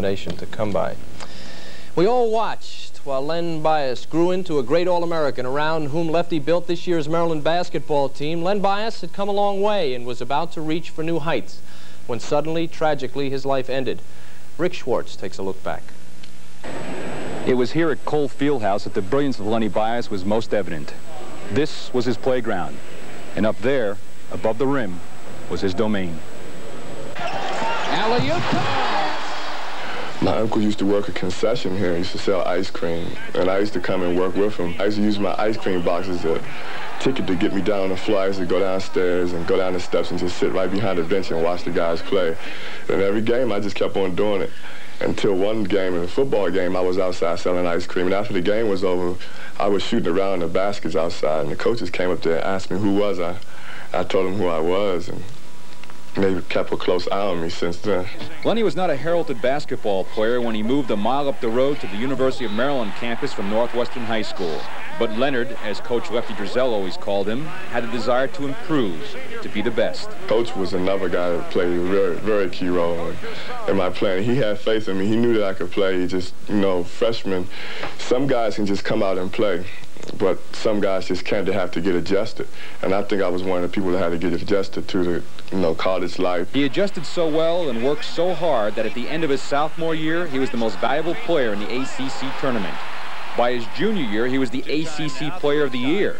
to come by. We all watched while Len Bias grew into a great All-American around whom Lefty built this year's Maryland basketball team. Len Bias had come a long way and was about to reach for new heights when suddenly, tragically, his life ended. Rick Schwartz takes a look back. It was here at Cole Fieldhouse that the brilliance of Lenny Bias was most evident. This was his playground, and up there, above the rim, was his domain. My uncle used to work a concession here. He used to sell ice cream, and I used to come and work with him. I used to use my ice cream box as a ticket to get me down the flights to go downstairs and go down the steps and just sit right behind the bench and watch the guys play. And every game, I just kept on doing it until one game, in a football game, I was outside selling ice cream. And after the game was over, I was shooting around the baskets outside, and the coaches came up there and asked me who was I. I told them who I was, and they kept a close eye on me since then. Lenny was not a heralded basketball player when he moved a mile up the road to the University of Maryland campus from Northwestern High School. But Leonard, as Coach Lefty Driesell always called him, had a desire to improve, to be the best. Coach was another guy that played a very, very key role in my playing. He had faith in me. He knew that I could play. He just, you know, freshmen, some guys can just come out and play but some guys just can't. Have to get adjusted. And I think I was one of the people that had to get adjusted to the, you know, college life. He adjusted so well and worked so hard that at the end of his sophomore year, he was the most valuable player in the ACC tournament. By his junior year, he was the ACC Player of the Year.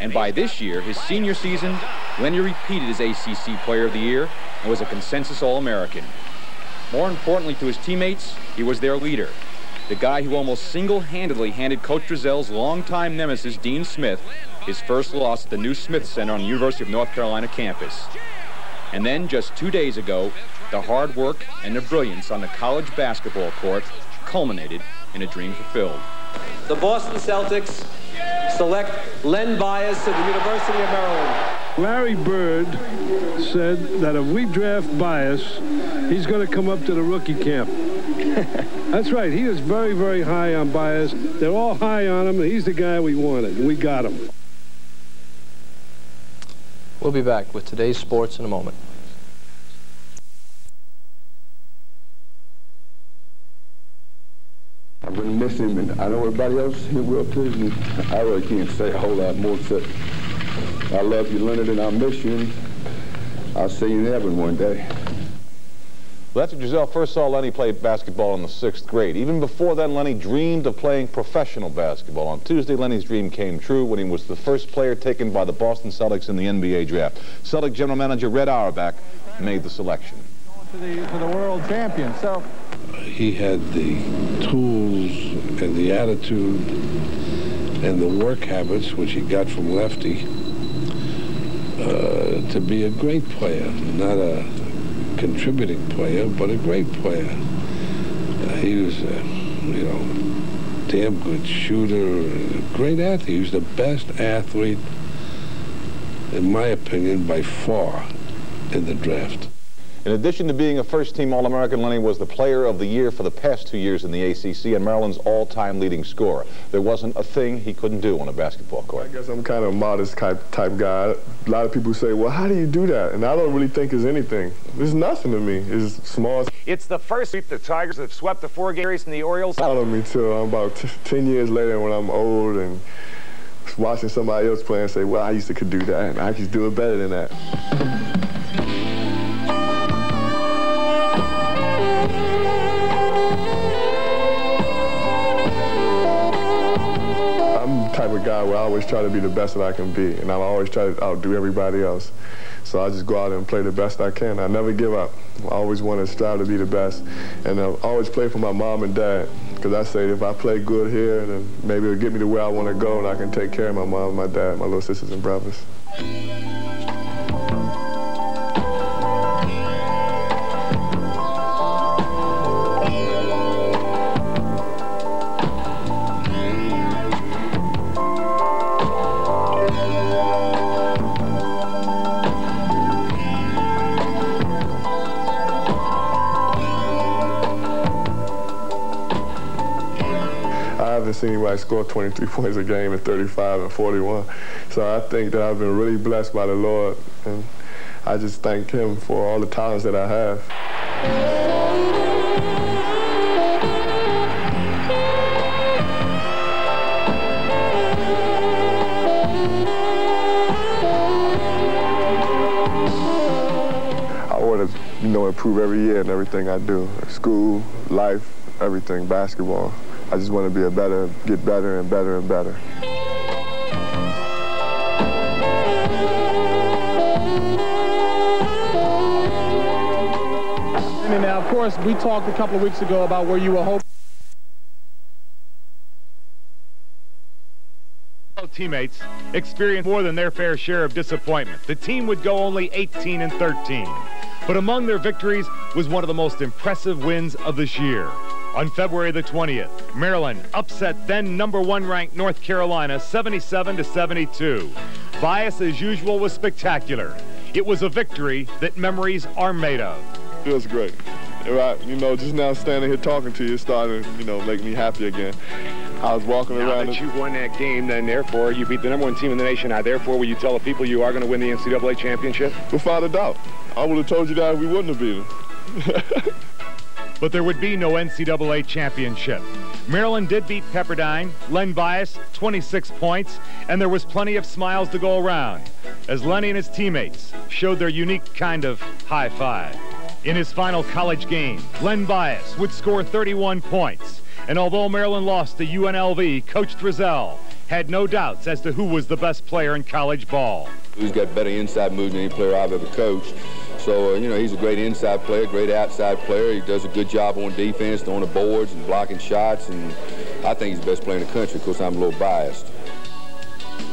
And by this year, his senior season, Lenny repeated his ACC Player of the Year and was a consensus All-American. More importantly to his teammates, he was their leader the guy who almost single-handedly handed Coach Driesell's longtime nemesis, Dean Smith, his first loss at the new Smith Center on the University of North Carolina campus. And then, just two days ago, the hard work and the brilliance on the college basketball court culminated in a dream fulfilled. The Boston Celtics select Len Bias of the University of Maryland. Larry Bird said that if we draft Bias, he's going to come up to the rookie camp. That's right. He is very, very high on Bias. They're all high on him, and he's the guy we wanted, and we got him. We'll be back with today's sports in a moment. I'm going to miss him, and I know everybody else here will too. And I really can't say a whole lot more except I love you, Leonard, and I'll miss you. And I'll see you in heaven one day. Lefty Driesell first saw Lenny play basketball in the sixth grade. Even before then, Lenny dreamed of playing professional basketball. On Tuesday, Lenny's dream came true when he was the first player taken by the Boston Celtics in the NBA draft. Celtic general manager Red Auerbach made the selection. To the, to the world champion, so... He had the tools and the attitude and the work habits, which he got from Lefty, uh, to be a great player, not a contributing player, but a great player. Uh, he was, a, you know, damn good shooter, great athlete. He was the best athlete, in my opinion, by far in the draft. In addition to being a first-team All-American, Lenny was the player of the year for the past two years in the ACC and Maryland's all-time leading scorer. There wasn't a thing he couldn't do on a basketball court. I guess I'm kind of a modest type, type guy. A lot of people say, well, how do you do that? And I don't really think it's anything. It's nothing to me. It's small. It's the first sweep the Tigers have swept the four games in the Orioles. Follow me till I'm about 10 years later when I'm old and watching somebody else play and say, well, I used to could do that, and I could do it better than that. Type of guy where I always try to be the best that I can be, and I always try to outdo everybody else. So I just go out and play the best I can. I never give up. I always want to strive to be the best, and I always play for my mom and dad, because I say if I play good here, then maybe it'll get me to where I want to go, and I can take care of my mom, my dad, my little sisters and brothers. seen anybody score 23 points a game at 35 and 41. So I think that I've been really blessed by the Lord, and I just thank Him for all the talents that I have. you know, improve every year in everything I do. School, life, everything, basketball. I just want to be a better, get better and better and better. And now, of course, we talked a couple of weeks ago about where you were hoping. teammates experienced more than their fair share of disappointment. The team would go only 18 and 13. But among their victories was one of the most impressive wins of this year. On February the 20th, Maryland upset then number one ranked North Carolina 77 to 72. Bias as usual was spectacular. It was a victory that memories are made of. Feels great. Right, you know, just now standing here talking to you is starting to, you know, make me happy again. I was walking now around. Now that you won that game, then therefore you beat the number one team in the nation. Now, therefore, will you tell the people you are going to win the NCAA championship? Without a doubt. I would have told you that we wouldn't have beat them. but there would be no NCAA championship. Maryland did beat Pepperdine, Len Bias, 26 points, and there was plenty of smiles to go around as Lenny and his teammates showed their unique kind of high five. In his final college game, Len Bias would score 31 points. And although Maryland lost to UNLV, Coach Driesell had no doubts as to who was the best player in college ball. He's got better inside moves than any player I've ever coached. So, uh, you know, he's a great inside player, great outside player. He does a good job on defense, on the boards and blocking shots. And I think he's the best player in the country. Of course, I'm a little biased.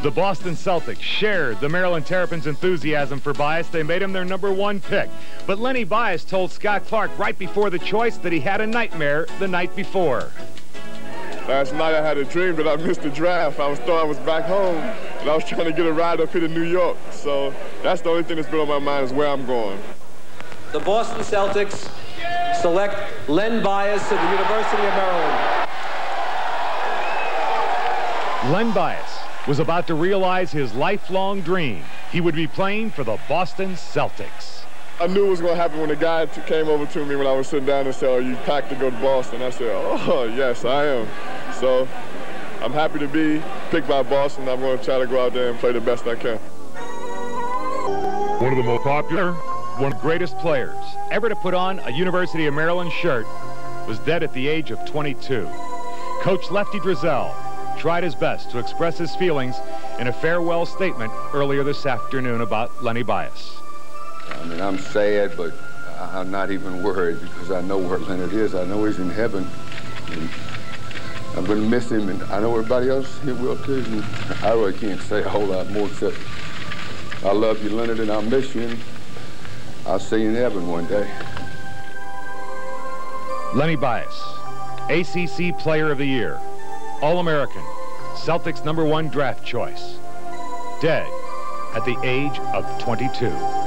The Boston Celtics shared the Maryland Terrapins' enthusiasm for Bias. They made him their number one pick. But Lenny Bias told Scott Clark right before the choice that he had a nightmare the night before. Last night I had a dream that I missed the draft. I was thought I was back home, and I was trying to get a ride up here to New York. So that's the only thing that's been on my mind is where I'm going. The Boston Celtics select Len Bias of the University of Maryland. Len Bias was about to realize his lifelong dream. He would be playing for the Boston Celtics. I knew it was going to happen when the guy came over to me when I was sitting down and said, are you packed to go to Boston? I said, oh, yes, I am. So I'm happy to be picked by Boston. I'm going to try to go out there and play the best I can. One of the most popular, one of the greatest players ever to put on a University of Maryland shirt was dead at the age of 22. Coach Lefty Driesell tried his best to express his feelings in a farewell statement earlier this afternoon about Lenny Bias. I mean, I'm sad, but I'm not even worried because I know where Leonard is. I know he's in heaven. And I'm going to miss him, and I know everybody else here will too. And I really can't say a whole lot more except I love you, Leonard, and I'll miss you. And I'll see you in heaven one day. Lenny Bias, ACC Player of the Year, All-American, Celtics number one draft choice. Dead at the age of 22.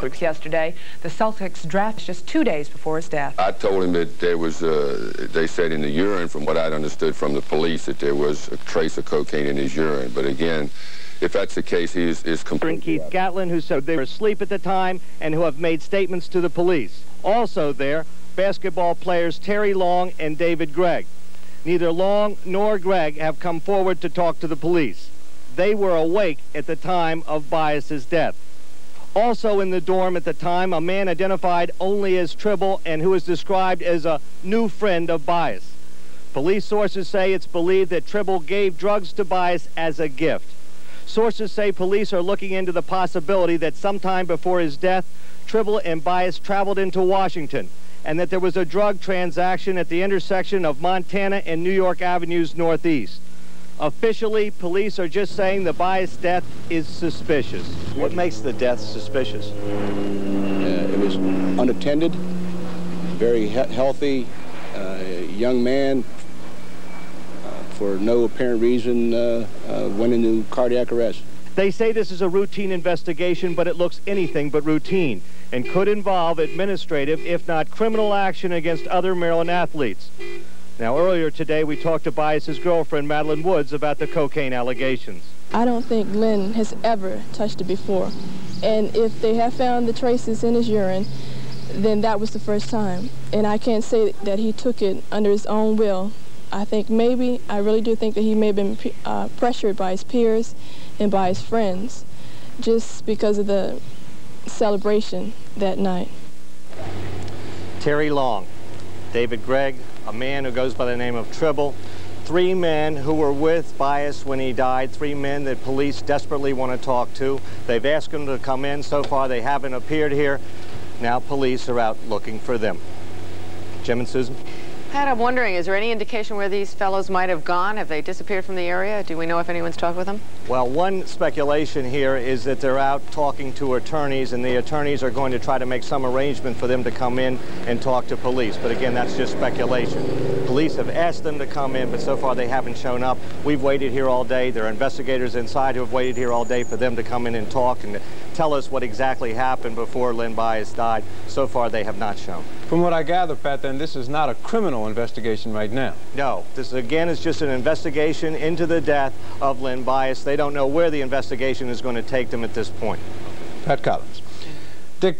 Yesterday, the Celtics draft just two days before his death. I told him that there was, uh, they said in the urine, from what I'd understood from the police, that there was a trace of cocaine in his urine. But again, if that's the case, he is, is completely... Keith Gatlin, who said they were asleep at the time and who have made statements to the police. Also there, basketball players Terry Long and David Gregg. Neither Long nor Gregg have come forward to talk to the police. They were awake at the time of Bias's death. Also in the dorm at the time, a man identified only as Tribble and who is described as a new friend of Bias. Police sources say it's believed that Tribble gave drugs to Bias as a gift. Sources say police are looking into the possibility that sometime before his death, Tribble and Bias traveled into Washington and that there was a drug transaction at the intersection of Montana and New York Avenues Northeast. Officially, police are just saying the Bias death is suspicious. What makes the death suspicious? Uh, it was unattended, very he healthy, uh, young man, uh, for no apparent reason, uh, uh, went into cardiac arrest. They say this is a routine investigation, but it looks anything but routine and could involve administrative, if not criminal action against other Maryland athletes. Now, earlier today, we talked to Bias's girlfriend, Madeline Woods, about the cocaine allegations. I don't think Len has ever touched it before. And if they have found the traces in his urine, then that was the first time. And I can't say that he took it under his own will. I think maybe, I really do think that he may have been uh, pressured by his peers and by his friends. just because of the celebration that night. Terry Long, David Gregg, a man who goes by the name of Tribble, three men who were with Bias when he died, three men that police desperately want to talk to. They've asked them to come in. So far, they haven't appeared here. Now police are out looking for them. Jim and Susan? Pat, I'm wondering, is there any indication where these fellows might have gone? Have they disappeared from the area? Do we know if anyone's talked with them? Well, one speculation here is that they're out talking to attorneys, and the attorneys are going to try to make some arrangement for them to come in and talk to police. But again, that's just speculation. Police have asked them to come in, but so far they haven't shown up. We've waited here all day. There are investigators inside who have waited here all day for them to come in and talk and tell us what exactly happened before Len Bias died. So far, they have not shown. From what I gather, Pat, then this is not a criminal investigation right now. No. This, again, is just an investigation into the death of Len Bias. They don't know where the investigation is going to take them at this point. Pat Collins. Dick